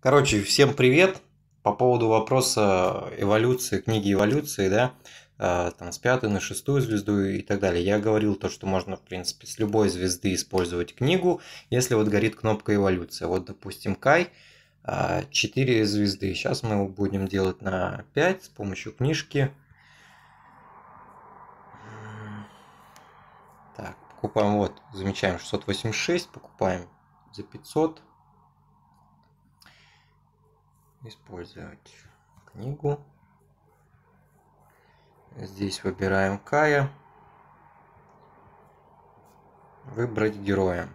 Короче, всем привет! По поводу вопроса эволюции, книги эволюции, да, а, там с пятой на шестую звезду и так далее. Я говорил то, что можно, в принципе, с любой звезды использовать книгу, если вот горит кнопка эволюция. Вот, допустим, Кай, 4 звезды. Сейчас мы его будем делать на 5 с помощью книжки. Так, покупаем вот, замечаем 686, покупаем за 500 использовать книгу. Здесь выбираем Кая. Выбрать героя.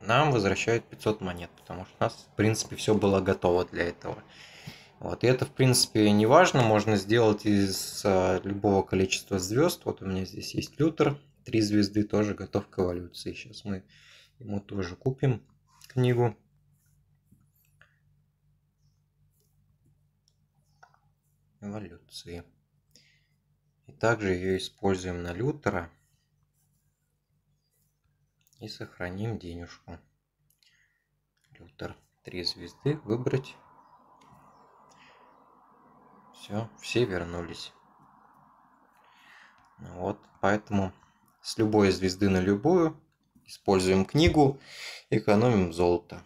Нам возвращают 500 монет, потому что у нас, в принципе, все было готово для этого. Вот, и это, в принципе, не важно, можно сделать из а, любого количества звезд. Вот у меня здесь есть Лютер, три звезды, тоже готов к эволюции. Сейчас мы ему тоже купим книгу. Эволюции. И также ее используем на лютера. И сохраним денежку. Лютер. Три звезды. Выбрать. Все, все вернулись. Вот, поэтому с любой звезды на любую используем книгу, экономим золото.